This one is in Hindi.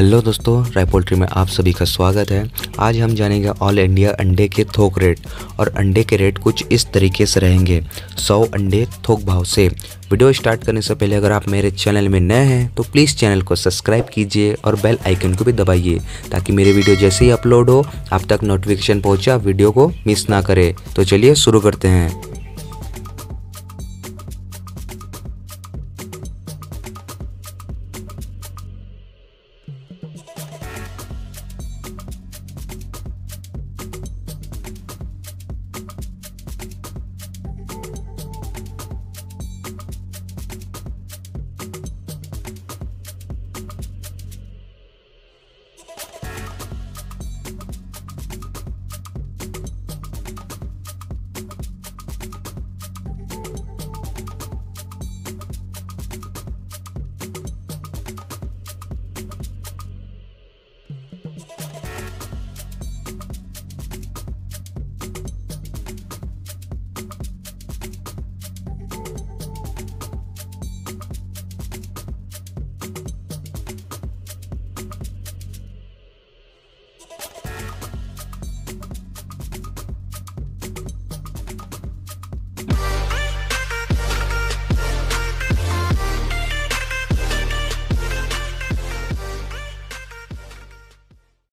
हेलो दोस्तों, राय पोल्ट्री में आप सभी का स्वागत है। आज हम जानेंगे ऑल इंडिया अंडे के थोक रेट और अंडे के रेट कुछ इस तरीके से रहेंगे। 100 अंडे थोक भाव से। वीडियो स्टार्ट करने से पहले अगर आप मेरे चैनल में नए हैं तो प्लीज़ चैनल को सब्सक्राइब कीजिए और बेल आइकन को भी दबाइए, ताकि मेरे वीडियो जैसे ही अपलोड हो, आप तक नोटिफिकेशन पहुँचा, वीडियो को मिस ना करें। तो चलिए शुरू करते हैं।